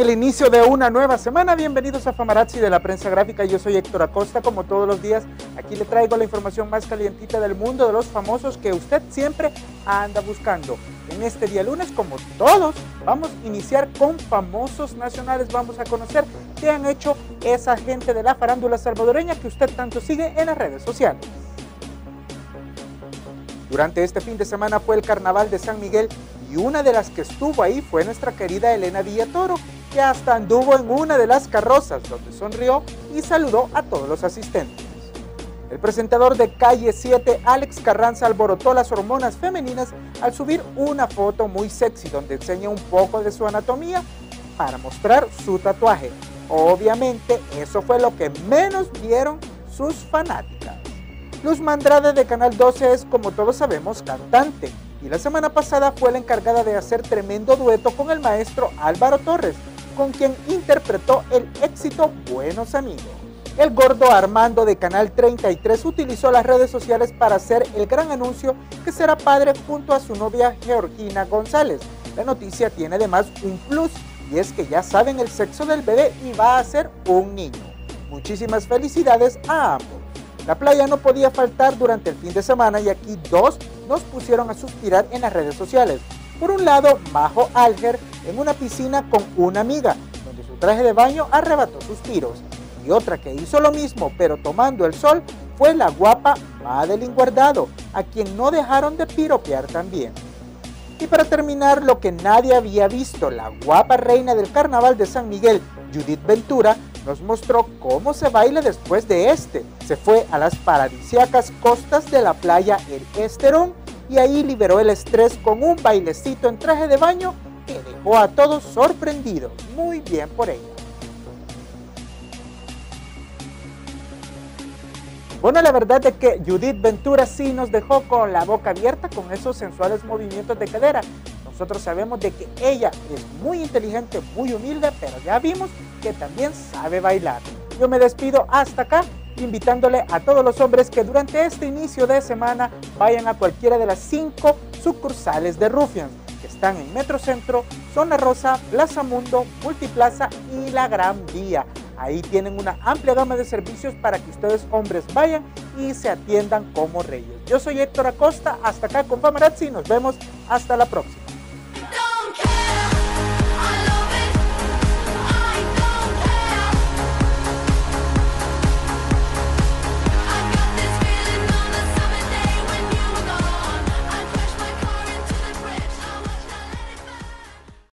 El inicio de una nueva semana, bienvenidos a Famarazzi de la prensa gráfica. Yo soy Héctor Acosta, como todos los días, aquí le traigo la información más calientita del mundo de los famosos que usted siempre anda buscando. En este día lunes, como todos, vamos a iniciar con famosos nacionales. Vamos a conocer qué han hecho esa gente de la farándula salvadoreña que usted tanto sigue en las redes sociales. Durante este fin de semana fue el Carnaval de San Miguel y una de las que estuvo ahí fue nuestra querida Elena Villatoro, que hasta anduvo en una de las carrozas donde sonrió y saludó a todos los asistentes. El presentador de Calle 7, Alex Carranza, alborotó las hormonas femeninas al subir una foto muy sexy donde enseña un poco de su anatomía para mostrar su tatuaje. Obviamente, eso fue lo que menos vieron sus fanáticas. Luz Mandrade de Canal 12 es, como todos sabemos, cantante y la semana pasada fue la encargada de hacer tremendo dueto con el maestro Álvaro Torres, con quien interpretó el éxito Buenos Amigos. El gordo Armando de Canal 33 utilizó las redes sociales para hacer el gran anuncio que será padre junto a su novia Georgina González. La noticia tiene además un plus y es que ya saben el sexo del bebé y va a ser un niño. Muchísimas felicidades a. La playa no podía faltar durante el fin de semana y aquí dos nos pusieron a suspirar en las redes sociales. Por un lado, Majo Alger en una piscina con una amiga, donde su traje de baño arrebató suspiros. Y otra que hizo lo mismo, pero tomando el sol, fue la guapa Madeline Guardado, a quien no dejaron de piropear también. Y para terminar, lo que nadie había visto, la guapa reina del carnaval de San Miguel, Judith Ventura, nos mostró cómo se baila después de este. Se fue a las paradisiacas costas de la playa El Esterón y ahí liberó el estrés con un bailecito en traje de baño que dejó a todos sorprendidos. Muy bien por ella. Bueno, la verdad es que Judith Ventura sí nos dejó con la boca abierta con esos sensuales movimientos de cadera. Nosotros sabemos de que ella es muy inteligente, muy humilde, pero ya vimos que también sabe bailar. Yo me despido hasta acá, invitándole a todos los hombres que durante este inicio de semana vayan a cualquiera de las cinco sucursales de Rufians, que están en Metrocentro, Zona Rosa, Plaza Mundo, Multiplaza y La Gran Vía. Ahí tienen una amplia gama de servicios para que ustedes hombres vayan y se atiendan como reyes. Yo soy Héctor Acosta, hasta acá con Pamarazzi nos vemos hasta la próxima.